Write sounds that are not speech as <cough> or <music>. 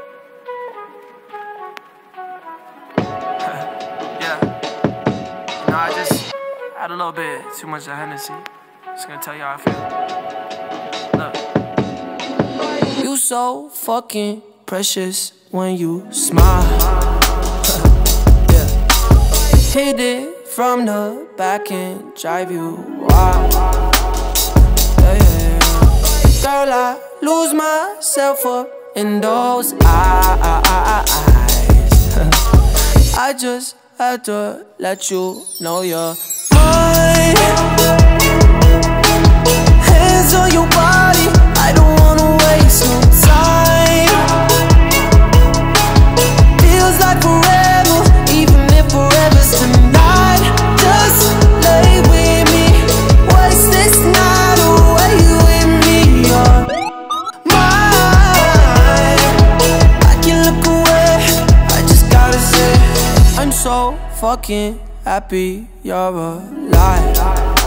<laughs> had a little bit too much of Hennessy. Just gonna tell you how I feel. Look. You so fucking precious when you smile. <laughs> yeah. Hit it from the back and drive you wild. Yeah, yeah, yeah. Girl, I lose myself up in those eyes. <laughs> I just had to let you know you're I'm so fucking happy you're alive.